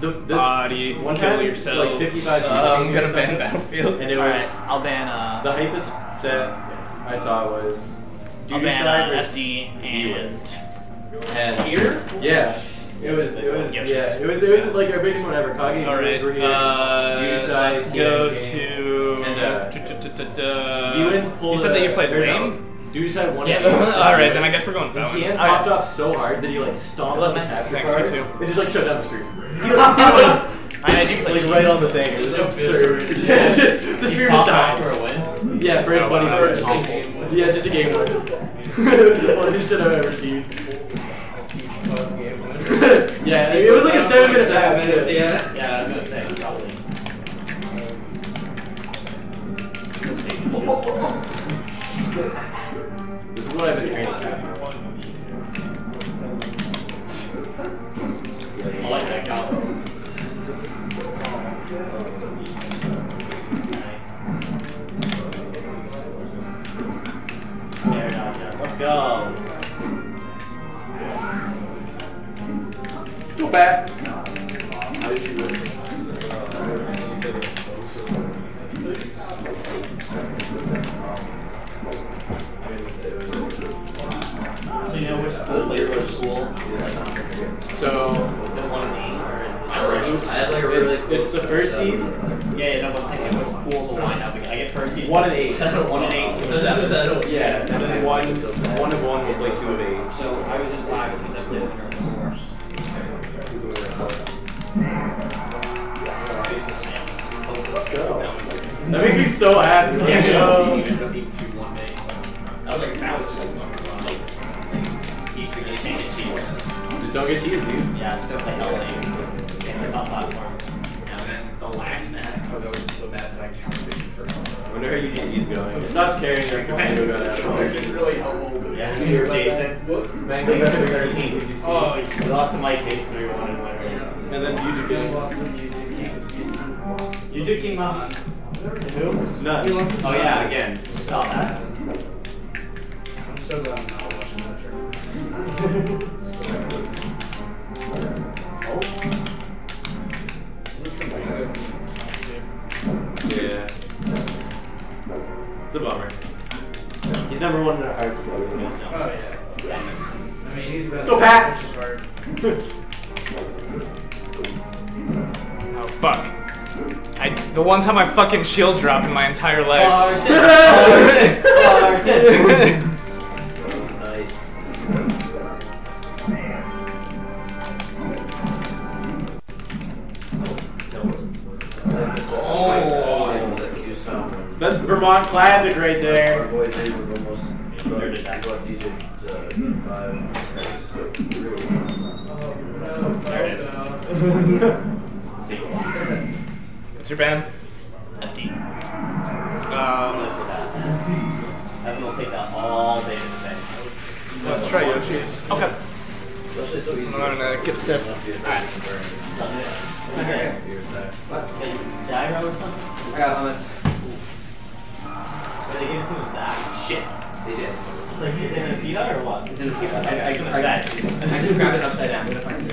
the, this Body, one kill time, yourself. like 55 Uh, people I'm gonna ban Battlefield. And it was Alright, I'll ban uh, the hypest set I saw was I'll Duty ban uh, SD and and Here? yeah. It was, it was, Yes. yeah, it was, it was like our biggest one ever. Kage All right. were here. Uh, Side, let's go Game, to. and, uh, Viewins pulled You said that you played or no, lane. Duty Side one. Yeah. All right, then I guess we're going And Valen. Tien Alright. popped off so hard that he like stomped on the Thanks, capture Thanks, card. you too. It just like shut down the stream. I, I do play like right on the thing. It was absurd. Yeah, just the stream just died. for a win. Yeah, for his Oh, buddies. wow, for that was just a game win. Yeah, just a game win. it was the funniest shit I've ever seen. yeah, it was like a seven minute match. minutes, yeah. I like that Dodger. Let's go. Let's go back. Yeah, yeah, no, but I'm saying which schools will wind up. I get first seed. One and eight. one and eight. Two and seven. Yeah, and then one, one of one will play two of eight. So I was just live with the winner of the course. Who's the winner? Face the Saints. Let's go. That was. That makes me so happy. Yeah, Let's so go. you ended up being two one day. That was like that was just like each the game can't get sequence. Just don't get cheated, dude. Yeah, just go play Hell Lane. Can't play top platform. And then the last map, oh, that was the map that I counted for. I wonder how UGC is going. Stop caring their computer got out. really helpful. Yeah, here's Jason. Man, go back to the UGC. Oh, we lost to Mike Case 3 1 and winner. And then YouTube game. You do King Mom. Who? None. Oh, yeah, again. Saw that. I'm so glad I'm not watching that tournament. It's a bummer. He's number one in our hearts. So you know. Oh yeah. I mean, he's been Go, Pat! Which is hard. Oh fuck. I the one time I fucking shield dropped in my entire life. Vermont Classic right there. There it is. See. What's your band? FD. Um, Evan will take that all day today. let's try Yoshi's. Okay. I'm gonna get a sip. Alright. Okay. Dagger or something? I got hummus. They did. It's like, is it in a pita or what? It's in the pizza. I, I I, I. I just grabbed it upside down. I'm gonna find it.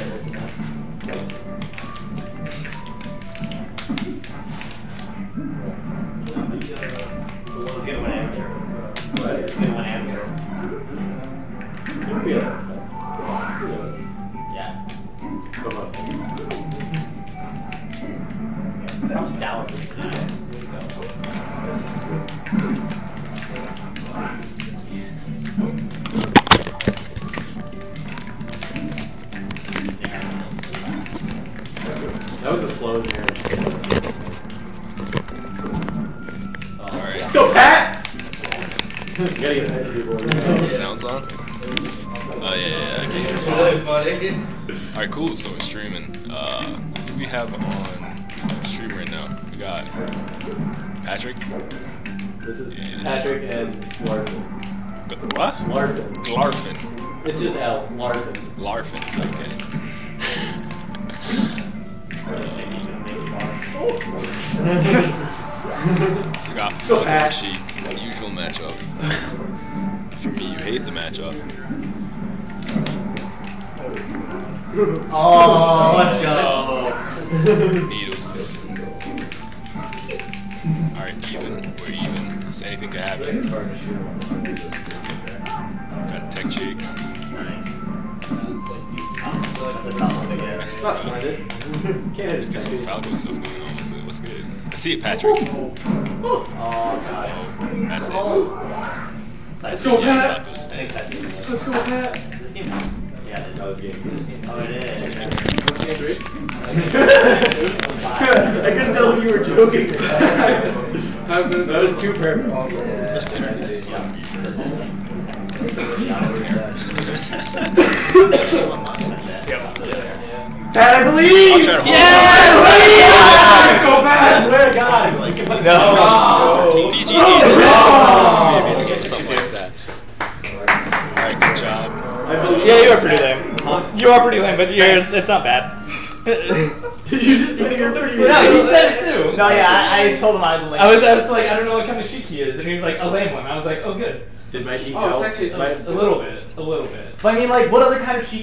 Let's get one answer. Let's get one answer. Yeah. That was a slow there. Alright. Go, Pat! you gotta get that to people. Sounds on? Oh, yeah, yeah, yeah. I can hear you. Alright, cool. So we're streaming. Uh, who we have on stream right now? We got Patrick. This is Patrick and Larfen. G- What? Larfen. Glarfin. It's just L. Larfen. Larfen. Okay. So we got Go, fucking Pat. Sheik. Usual matchup. For me, you hate the matchup. Oh, let's go. Needles. Alright, even. We're even. So anything can happen. Got tech chicks. That's a tough get. That's Not splendid. Can't hit some Falco stuff going on. What's, what's good? I see it, Patrick. Oh, God. That's it. Let's go, Pat. Falco's I dead. think that's it. Let's go, Pat. This game. Yeah, it is. That was game. Oh, it is. I couldn't tell if you were joking. that was too perfect. Pat, I believe. I'll try to Yes! Go Pat! I swear to God. No. PG Oh. Maybe something like that. Alright, good job. Yeah, you are pretty lame. You are pretty lame, but you're, it's not bad. Did you just say you're pretty? lame? No, he said it too. No, yeah, I, I told him I was a lame. I was, I was like, I don't know what kind of Sheik he is, and he was like, a lame one. I was like, oh, good. Did Mikey Oh, it's actually- My- A little bit, a little bit. But I mean, like, what other kind of sheep